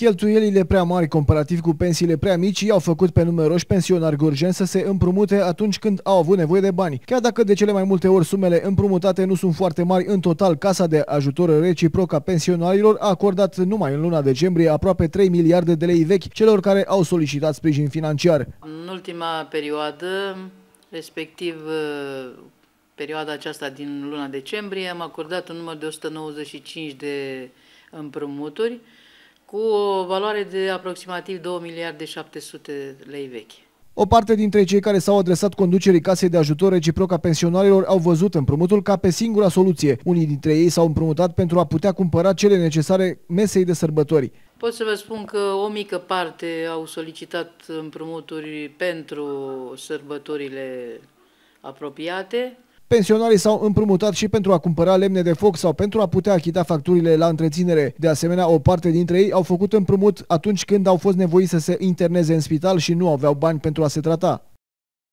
Cheltuielile prea mari comparativ cu pensiile prea mici i-au făcut pe numeroși pensionari gurgeni să se împrumute atunci când au avut nevoie de bani. Chiar dacă de cele mai multe ori sumele împrumutate nu sunt foarte mari, în total Casa de Ajutor Reciproc a Pensionarilor a acordat numai în luna decembrie aproape 3 miliarde de lei vechi celor care au solicitat sprijin financiar. În ultima perioadă, respectiv perioada aceasta din luna decembrie, am acordat un număr de 195 de împrumuturi cu o valoare de aproximativ 2 miliarde 700 lei vechi. O parte dintre cei care s-au adresat conducerii casei de ajutor reciproc a pensionarilor au văzut împrumutul ca pe singura soluție. Unii dintre ei s-au împrumutat pentru a putea cumpăra cele necesare mesei de sărbători. Pot să vă spun că o mică parte au solicitat împrumuturi pentru sărbătorile apropiate, Pensionarii s-au împrumutat și pentru a cumpăra lemne de foc sau pentru a putea achita facturile la întreținere. De asemenea, o parte dintre ei au făcut împrumut atunci când au fost nevoiți să se interneze în spital și nu aveau bani pentru a se trata.